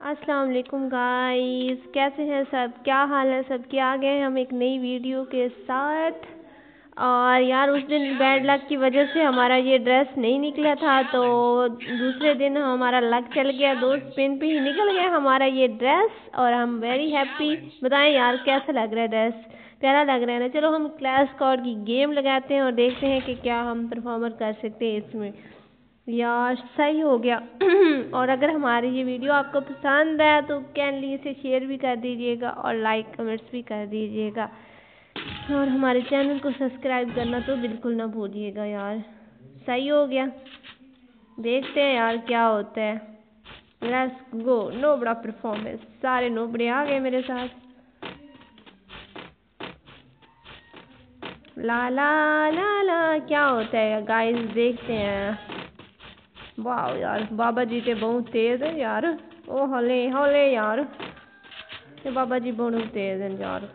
अस्सलाम वालेकुम गाइस कैसे हैं सब? क्या हाल है सब? क्या आ गए हम एक नई वीडियो के साथ? और यार उस दिन बैड लक की वजह से हमारा ये ड्रेस नहीं निकला था तो दूसरे दिन हमारा लक चल गया दो स्पिन पे ही निकल गया हमारा ये ड्रेस और हम वेरी हैप्पी बताएँ यार कैसा लग रहा है ड्रेस प्यारा लग रहा है ना? चलो हम क्लास कॉर्ड की गेम लगाते हैं और देखते हैं कि क्या हम परफॉर्मर कर सकते हैं इसमें। यार, सही हो गया। और अगर हमारी ये वीडियो आपको पसंद है तो कैनली इसे शेयर भी कर दीजिएगा और लाइक कमेंट्स भी कर दीजिएगा। और हमारे चैनल को सब्सक्राइब करना तो बिल्कुल ना भूलिएगा यार। सही हो गया। देखते हैं यार क्या होता है। लेट्स गो नो बड़ा परफॉर्मेंस सारे नोबड़े आ गए मेरे साथ। ला ला ला ला, क्या होता है? गाइस देखते हैं। वाह यार, बाबा जी तो बहुत तेज है यार। ओ हले हले यार। ये बाबा जी बहुत तेज हैं यार।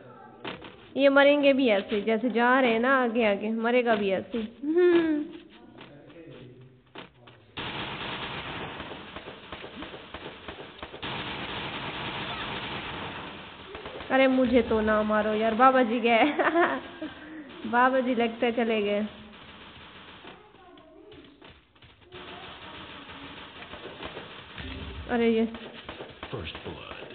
ये मरेंगे भी ऐसे, जैसे जा रहे हैं ना आगे आगे, मरेगा भी ऐसे। अरे मुझे तो ना मारो यार, बाबा जी गए। बाबा जी लगते चले गए। अरे ये First blood.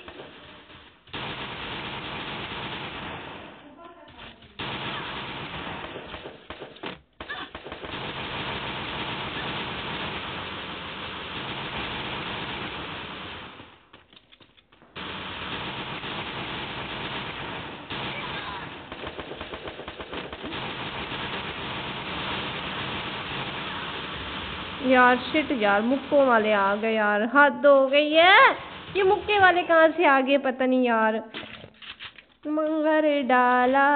यार शिट यार, मुक्कों वाले आ गए यार, हद हो गई है। ये मुक्के वाले कहाँ से आ गए पता नहीं यार। मंगर डाला।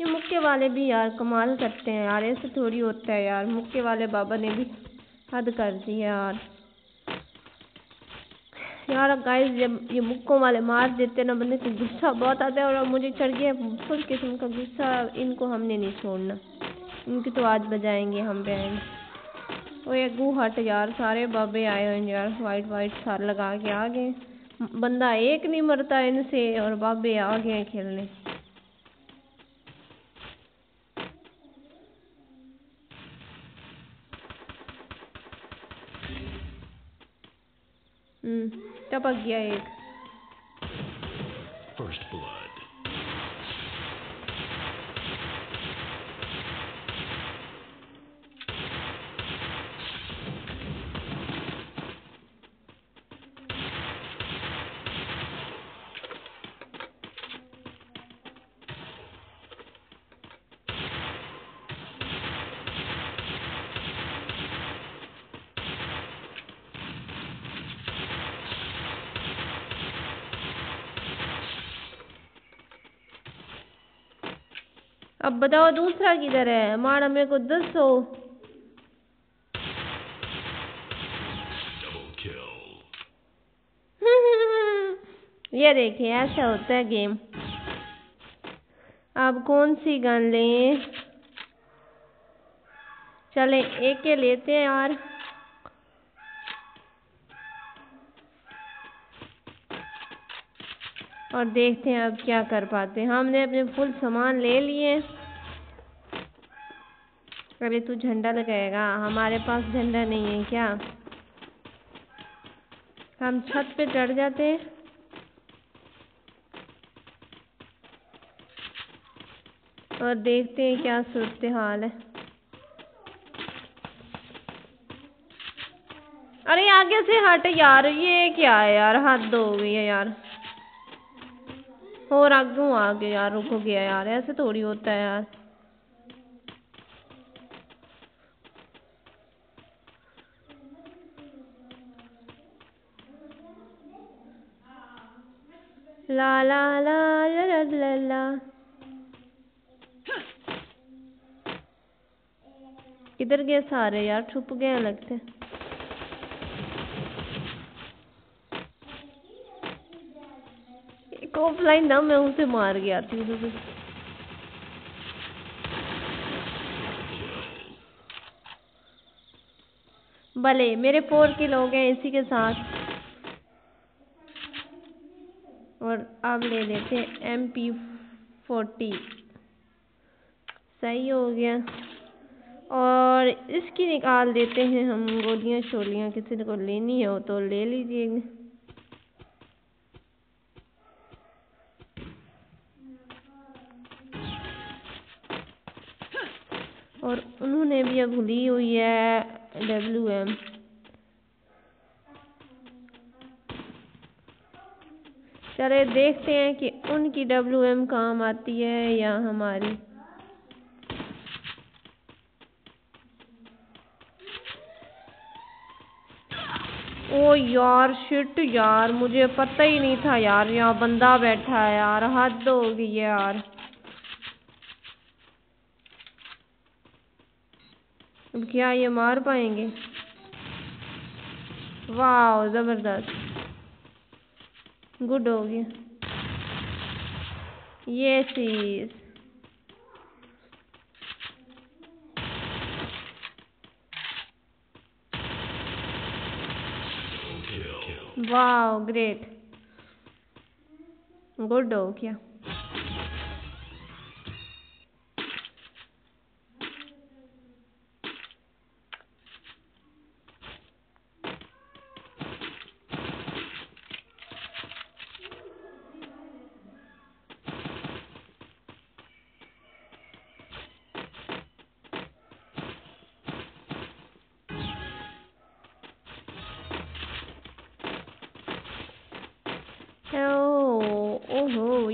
ये मुक्के वाले भी यार कमाल करते हैं यार, ऐसे थोड़ी होता है यार। मुक्के वाले बाबा ने भी हद कर दी है यार। यार गाइस जब ये मुक्कों वाले मार देते ना, बंदे को गुस्सा बहुत आता है और मुझे चढ़ गया फुल किस्म का गुस्सा, इनको हमने नहीं छोड़ना। इनकी तो आज बजाएँगे हम बैंड। वो एक गू हट यार, सारे बाबे आए हुए यार वाइट वाइट सार लगा के आ गए। बंदा एक नहीं मरता इनसे, और बाबे आ गए खेलने। हम्म टपक गया एक? First blood. अब बताओ दूसरा किधर है? मारा मेरे को दसो। ये देखिए, ऐसा होता है गेम आप कौन सी गन लें? चले, एक के लेते हैं यार और देखते हैं अब क्या कर पाते हैं। हमने अपने फुल सामान ले लिए। अरे तू झंडा लगाएगा। हमारे पास झंडा नहीं है क्या? हम छत पे चढ़ जाते हैं। और देखते हैं क्या सूरत हाल है। अरे आगे से हट यार। ये क्या है यार? हद हो गई है यार। और आगू आ गया यार, रुको गया यार, ऐसे थोड़ी होता है यार। ला ला ला ला ला ला किधर गए सारे यार? छुप गए लगते। एक ऑफलाइन ना मैं उसे मार गया थी भले, मेरे फोर किल हो गए इसी के साथ। और अब ले लेते हैं एम पी फोर्टी सही हो गया। और इसकी निकाल देते हैं हम गोलियाँ शोलियाँ किसी को लेनी हो तो ले लीजिएगा और उन्होंने भी अब ली हुई है डब्ल्यू एम चले देखते हैं कि उनकी डब्ल्यू एम काम आती है या हमारी। ओ यार शिट यार, मुझे पता ही नहीं था यार, यहाँ बंदा बैठा है यार, हद हो गई यार अब क्या ये मार पाएँगे। वाह ज़बरदस्त। गुड हो गया। ये चीज़। वाह ग्रेट गुड हो गया।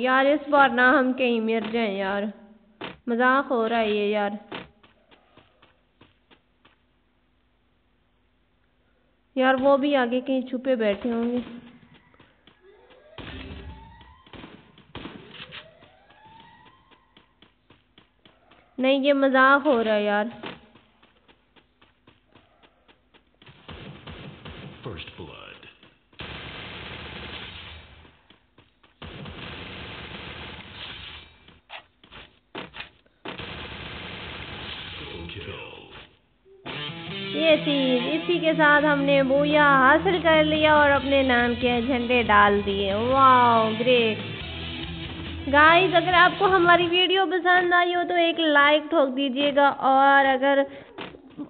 यार, इस बार ना हम कहीं मर जाए यार। मज़ाक हो रहा है ये यार। यार, वो भी आगे कहीं छुपे बैठे होंगे। नहीं, ये मज़ाक हो रहा है यार। First blood. ये चीज़। इसी के साथ हमने बूया हासिल कर लिया और अपने नाम के झंडे डाल दिए। वाह ग्रेट। गाइस अगर आपको हमारी वीडियो पसंद आई हो तो एक लाइक ठोक दीजिएगा और अगर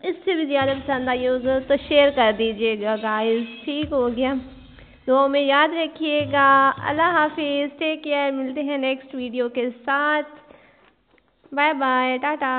इससे भी ज़्यादा पसंद आई हो तो शेयर कर दीजिएगा। गाइस ठीक हो गया। तो हमें याद रखिएगा। अल्लाह हाफिज़। टेक केयर मिलते हैं नेक्स्ट वीडियो के साथ। Bye bye tata.